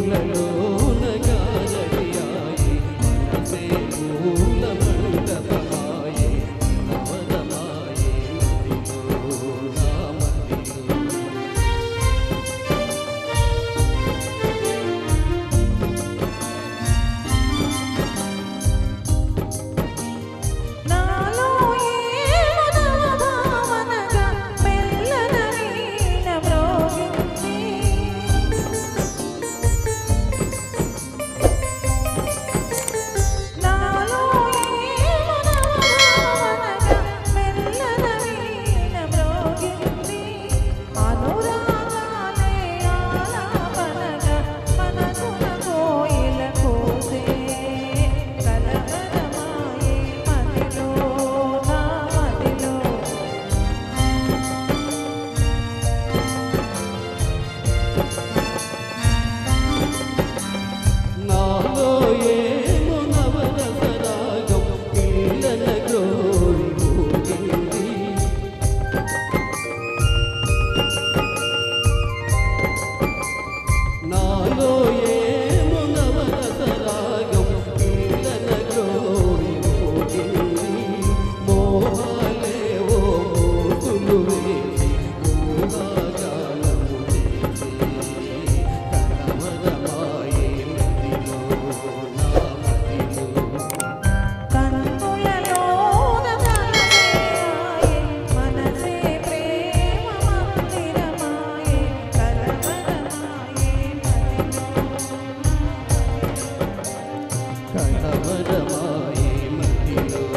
స్థుతులలో 定的。